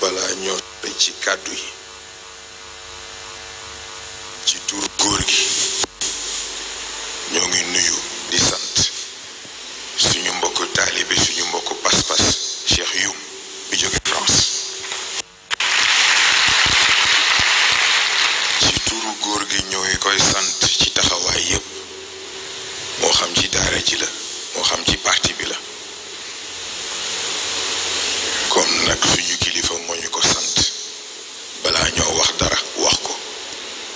balaa ñoo tëj ci kàddu yi ci tur góor gi ñoo ngi nuyu di sant suñu mbokk taalibe suñu mbokk pas-pas Cheikh Youm bi jóge France ci turu góor gi ñoo ngi koy sant ci taxawaay yépp moo xam ci daara ji la moo xam ci parti bi la comme nag suñu kilifa moo ñu ko sant balaa ñoo wax dara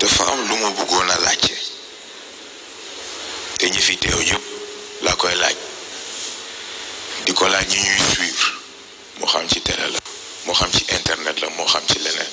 dafa am lu ma bëggoon a laajte te ñi fi teew yëpp laa koy laaj di ko laaj ñi ñuy suivre moo xam ci télé la moo xam ci internet la moo xam ci leneen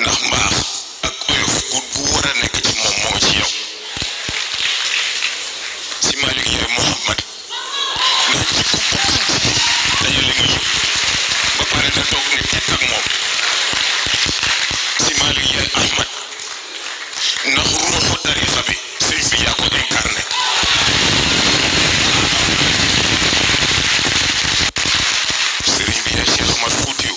ndax mbaax ak oyof gu gu war a nekk ci moom moo ci yow si Malick yaay Mouhamad ndax ci ku ku dañu li nga yëpp ba pare nga toog ne tekk ak moom si Malick yaay Ahmad ndax ruuxu tarixa bi sëñ bi yaa ko incarné sëriñ bi yaay Cheikh Omar Foutiou